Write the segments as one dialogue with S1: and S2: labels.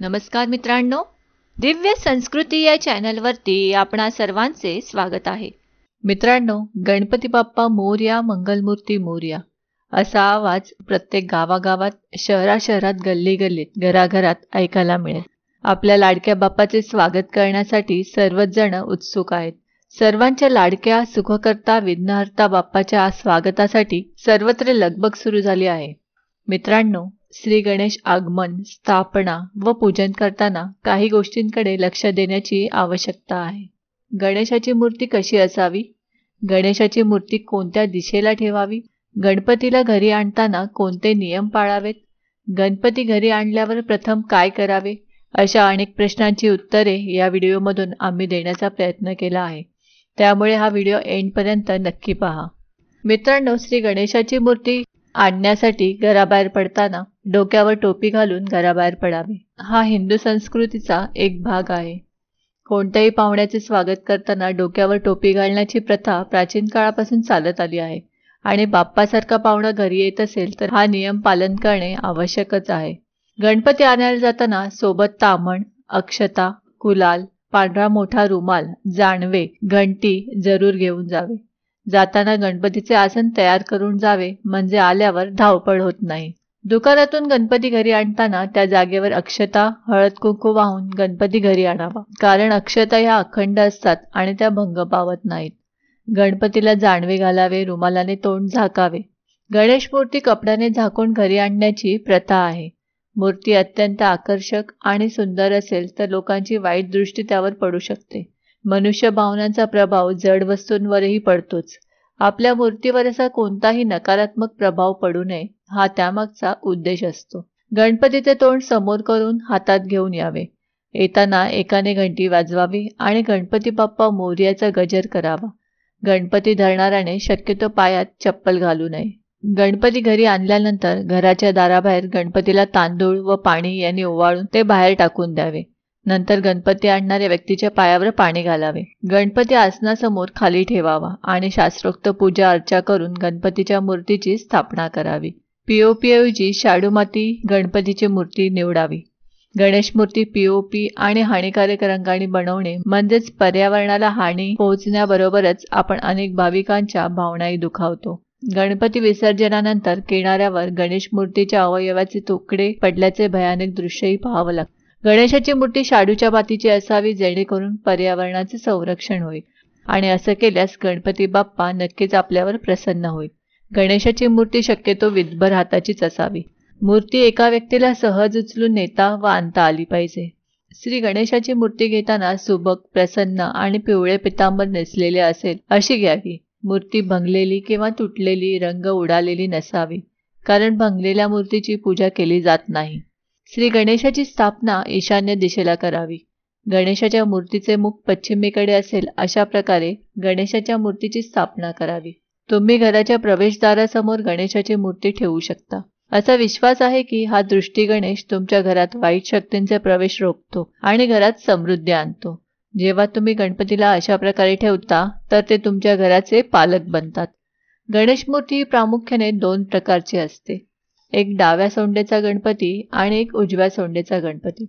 S1: नमस्कार मित्रांनो दिव्य संस्कृती या चॅनलवरती आपणा सर्वांचे स्वागत आहे. मित्रांनो गणपती बाप्पा मोर्या मंगलमूर्ती मोर्या. असा आवाज प्रत्येक गावागावात शहरा शहरात गल्ली गल्लीत घराघरात ऐकायला मिळेल. आपल्या लाडक्या बाप्पाचे स्वागत करण्यासाठी सर्वच जण उत्सुक आहेत. सर्वांच्या लाडक्या सुखकर्ता विघ्नहर्ता बाप्पाच्या स्वागतासाठी सर्वत्र लगबग सुरू झाली आहे. मित्रांनो श्री गणेश आगमन स्थापना व पूजन करताना काही गोष्टींकडे लक्ष देण्याची आवश्यकता आहे. गणेशाची मूर्ती कशी असावी? गणेशाची मूर्ती कोणत्या दिशेला ठेवावी? गणपतीला घरी आणताना कोणते नियम पाळावेत? गणपती घरी आणल्यावर प्रथम काय करावे? अशा अनेक प्रश्नांची उत्तरे या व्हिडिओमधून आम्ही देण्याचा प्रयत्न केला आहे. त्यामुळे हा व्हिडिओ एंडपर्यंत नक्की पहा. मित्रांनो श्री गणेशाची मूर्ती आणण्यासाठी घराबाहेर पडताना डोक्यावर टोपी घालून घराबाहेर पडावे. हा हिंदू संस्कृतीचा एक भाग आहे. कोणत्याही पाहुण्याचे स्वागत करताना डोक्यावर टोपी घालण्याची प्रथा प्राचीन काळापासून चालत आली आहे आणि बाप्पासारखा पाहुणा घरी येत असेल तर हा नियम पालन करणे आवश्यकच आहे. गणपती आणायला जाताना सोबत तामण अक्षता कुलाल पांढरा मोठा रुमाल जानवे घंटी जरूर घेऊन जावे. जाताना गणपतीचे आसन तयार करून जावे म्हणजे आल्यावर धावपळ होत नाही. दुकानातून गणपती घरी आणताना त्या जागेवर अक्षता हळद कुंकू वाहून गणपती घरी आणावा. कारण अक्षता ह्या अखंड असतात आणि त्या भंग पावत नाहीत. गणपतीला जाणवे घालावे रुमालाने तोंड झाकावे. गणेश मूर्ती कपड्याने झाकून घरी आणण्याची प्रथा आहे. मूर्ती अत्यंत आकर्षक आणि सुंदर असेल तर लोकांची वाईट दृष्टी त्यावर पडू शकते. मनुष्य भावनांचा प्रभाव जड वस्तूंवरही पडतोच. आपल्या मूर्तीवर असा कोणताही नकारात्मक प्रभाव पडू नये हा त्यामागचा उद्देश असतो. गणपतीचे तोंड समोर करून हातात घेऊन यावे. येताना एकाने घंटी वाजवावी आणि गणपती बाप्पा मोर्याचा गजर करावा. गणपती धरणाऱ्याने शक्यतो पायात चप्पल घालू नये. गणपती घरी आणल्यानंतर घराच्या दाराबाहेर गणपतीला तांदूळ व पाणी यांनी ओवाळून ते बाहेर टाकून द्यावे. नंतर गणपती आणणाऱ्या व्यक्तीच्या पायावर पाणी घालावे. गणपती आसनासमोर खाली ठेवावा आणि शास्त्रोक्त पूजा अर्चा करून गणपतीच्या मूर्तीची स्थापना करावी. पीओपीऐवजी शाडू माती गणपतीची मूर्ती निवडावी. गणेश मूर्ती पीओपी आणि हानिकारक रंगाने बनवणे म्हणजेच पर्यावरणाला हानी पोहोचण्याबरोबरच आपण अनेक भाविकांच्या भावनाही दुखावतो. गणपती विसर्जनानंतर किनाऱ्यावर गणेश मूर्तीच्या अवयवाचे तुकडे पडल्याचे भयानक दृश्यही पाहावं लागतं. गणेशाची मूर्ती शाडूच्या मातीची असावी जेणेकरून पर्यावरणाचे संरक्षण होईल. आणि असं केल्यास गणपती बाप्पा नक्कीच आपल्यावर प्रसन्न होईल. गणेशाची मूर्ती शक्यतो विदभर हाताचीच असावी. मूर्ती एका व्यक्तीला सहज उचलून नेता व आणता आली पाहिजे. श्री गणेशाची मूर्ती घेताना सुबक प्रसन्न आणि पिवळे पितांबर नेसलेले असेल अशी घ्यावी. मूर्ती भंगलेली किंवा तुटलेली रंग उडालेली नसावी. कारण भंगलेल्या मूर्तीची पूजा केली जात नाही. श्री गणेशाची स्थापना ईशान्य दिशेला करावी. गणेशाच्या मूर्तीचे मुख पश्चिमेकडे असेल अशा प्रकारे गणेशाच्या मूर्तीची स्थापना करावी. तुम्ही घराच्या प्रवेशद्वारासमोर गणेशाची मूर्ती ठेवू शकता. असा विश्वास आहे की हा दृष्टी गणेश तुमच्या घरात वाईट शक्तींचे प्रवेश रोखतो आणि घरात समृद्धी आणतो. जेव्हा तुम्ही गणपतीला अशा प्रकारे ठेवता तर ते तुमच्या घराचे पालक बनतात. गणेश मूर्ती प्रामुख्याने दोन प्रकारची असते. एक डाव्या सोंडेचा गणपती आणि एक उजव्या सोंडेचा गणपती.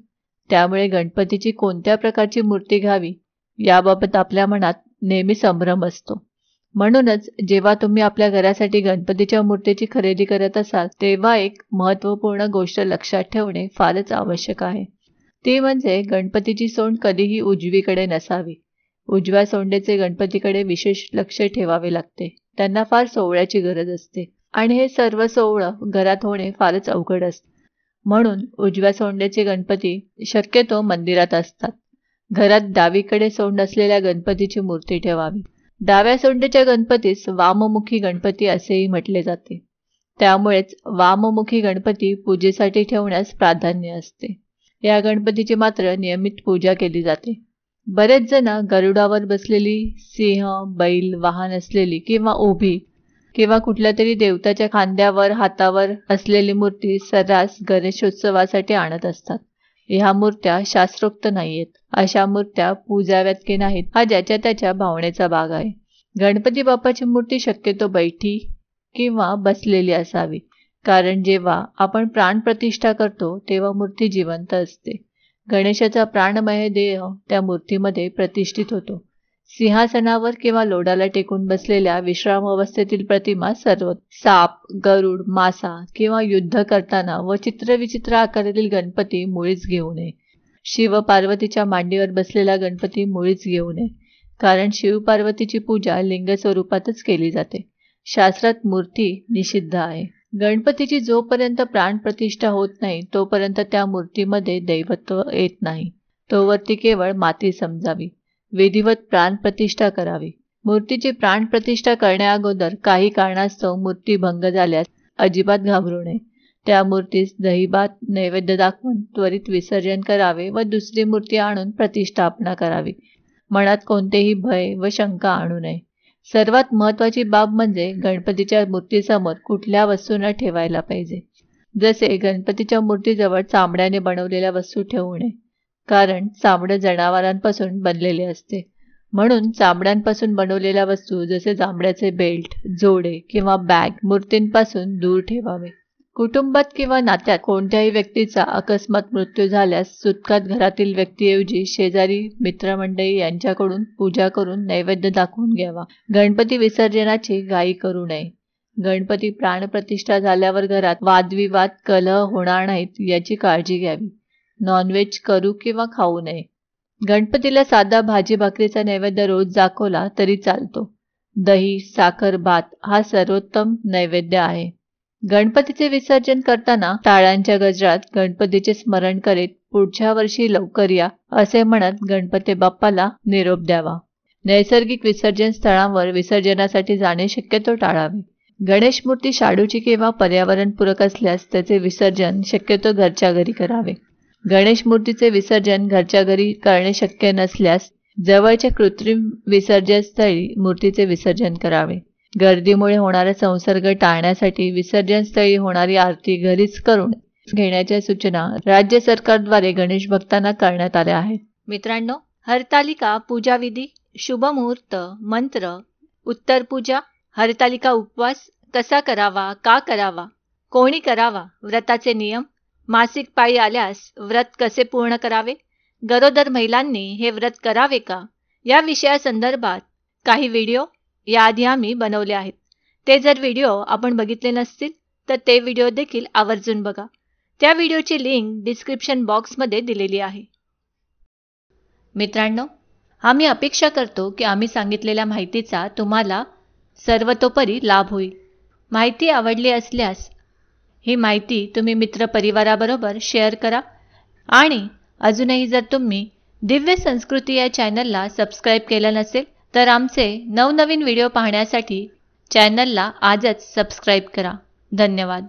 S1: त्यामुळे गणपतीची कोणत्या प्रकारची मूर्ती घ्यावी याबाबत आपल्या मनात नेहमी संभ्रम असतो. म्हणूनच जेव्हा तुम्ही आपल्या घरासाठी गणपतीच्या मूर्तीची खरेदी करत असाल तेव्हा एक महत्त्वपूर्ण गोष्ट लक्षात ठेवणे फारच आवश्यक आहे. ती म्हणजे गणपतीची सोंड कधीही उजवीकडे नसावी. उजव्या सोंडेचे गणपतीकडे विशेष लक्ष ठेवावे लागते. त्यांना फार सोहळ्याची गरज असते. आणि हे सर्व सोहळं घरात होणे फारच अवघड असते. म्हणून उजव्या सोंडेचे गणपती शक्यतो मंदिरात असतात. घरात डावीकडे सोंड असलेल्या गणपतीची मूर्ती ठेवावी. डाव्या सोंडेच्या गणपतीस वाममुखी गणपती असेही म्हटले जाते. त्यामुळेच वाममुखी गणपती पूजेसाठी ठेवण्यास प्राधान्य असते. या गणपतीची मात्र नियमित पूजा केली जाते. बरेच जण गरुडावर बसलेली सिंह बैल वाहन असलेली किंवा उभी किंवा कुठल्या तरी देवताच्या खांद्यावर हातावर असलेली मूर्ती सर्रास गणेशोत्सवासाठी आणत असतात. ह्या मूर्त्या शास्त्रोक्त नाहीयेत. अशा मूर्त्या पूजाव्यात की नाहीत हा ज्याच्या त्याच्या भावनेचा भाग आहे. गणपती बाप्पाची मूर्ती शक्यतो बैठी किंवा बसलेली असावी कारण जेव्हा आपण प्राणप्रतिष्ठा करतो तेव्हा मूर्ती जिवंत असते. गणेशाचा प्राणमय देह त्या मूर्तीमध्ये प्रतिष्ठित होतो. सिंहासनावर किंवा लोडाला टेकून बसलेल्या विश्राम अवस्थेतील प्रतिमा सर्व साप गरुड मासा किंवा युद्ध करताना व चित्रविचित्र आकारातील गणपती मुळीच घेऊ नये. शिव पार्वतीच्या मांडीवर बसलेला गणपती मुळीच घेऊ नये कारण शिव पार्वतीची पूजा लिंग स्वरूपातच केली जाते. शास्त्रात मूर्ती निषिद्ध आहे. गणपतीची जोपर्यंत प्राणप्रतिष्ठा होत नाही तोपर्यंत त्या मूर्तीमध्ये दैवत्व येत नाही. तोवर ती केवळ माती समजावी. विधिवत प्राणप्रतिष्ठा करावी. मूर्तीची प्राणप्रतिष्ठा करण्याअगोदर काही कारणास्तव मूर्ती भंग झाल्यास अजिबात घाबरू नये. त्या मूर्तीस दहीभात नैवेद्य दाखवून त्वरित विसर्जन करावे व दुसरी मूर्ती आणून प्रतिष्ठापना करावी. मनात कोणतेही भय व शंका आणू नये. सर्वात महत्वाची बाब म्हणजे गणपतीच्या मूर्तीसमोर कुठल्या वस्तू न ठेवायला पाहिजे. जसे गणपतीच्या मूर्तीजवळ चामड्याने बनवलेल्या वस्तू ठेवू नये. कारण चामडं जनावरांपासून बनलेले असते. म्हणून चामड्यांपासून बनवलेल्या वस्तू जसे जांभळ्याचे बेल्ट जोडे किंवा बॅग मूर्तींपासून दूर ठेवावे. कुटुंबात किंवा नात्यात कोणत्याही व्यक्तीचा अकस्मात मृत्यू झाल्यास सुटकात घरातील व्यक्तीऐवजी शेजारी मित्रमंडळी यांच्याकडून पूजा करून नैवेद्य दाखवून घ्यावा. गणपती विसर्जनाची गायी करू नये. गणपती प्राणप्रतिष्ठा झाल्यावर घरात वादविवाद कलह होणार नाहीत याची काळजी घ्यावी. नॉनव्हेज करू किंवा खाऊ नये. गणपतीला साधा भाजी भाकरीचा नैवेद्य रोज दाखवला तरी चालतो. दही साखर भात हा सर्वोत्तम नैवेद्य आहे. गणपतीचे विसर्जन करताना टाळ्यांच्या गजरात गणपतीचे स्मरण करीत पुढच्या वर्षी लवकर या असे म्हणत गणपती बाप्पाला निरोप द्यावा. नैसर्गिक विसर्जन स्थळांवर विसर्जनासाठी जाणे शक्यतो टाळावे. गणेश मूर्ती शाडूची किंवा पर्यावरणपूरक असल्यास त्याचे विसर्जन शक्यतो घरच्या घरी करावे. गणेश मूर्तीचे विसर्जन घरच्या घरी करणे शक्य नसल्यास जवळच्या कृत्रिम विसर्जन स्थळी मूर्तीचे विसर्जन करावे. गर्दीमुळे होणारा संसर्ग टाळण्यासाठी विसर्जन स्थळी होणारी आरती घरीच करून घेण्याच्या सूचना राज्य सरकारद्वारे गणेश भक्तांना करण्यात आल्या आहेत. मित्रांनो हरतालिका पूजाविधी शुभमुहूर्त मंत्र उत्तर पूजा हरतालिका उपवास कसा करावा का करावा कोणी करावा व्रताचे नियम मासिक पाळी आल्यास व्रत कसे पूर्ण करावे? गरोदर महिलांनी हे व्रत करावे का? या विषयासंदर्भात काही व्हिडिओ याआधी आम्ही बनवले आहेत. ते जर व्हिडिओ आपण बघितले नसतील तर ते व्हिडिओ देखील आवर्जून बघा. त्या व्हिडिओची लिंक डिस्क्रिप्शन बॉक्समध्ये दिलेली आहे. मित्रांनो आम्ही अपेक्षा करतो की आम्ही सांगितलेल्या माहितीचा तुम्हाला सर्वतोपरी लाभ होईल. माहिती आवडली असल्यास ही माहिती तुम्ही मित्रपरिवाराबरोबर शेअर करा. आणि अजूनही जर तुम्ही दिव्य संस्कृती या चॅनलला सबस्क्राईब केलं नसेल तर आमचे नवनवीन व्हिडिओ पाहण्यासाठी चॅनलला आजच सबस्क्राईब करा. धन्यवाद.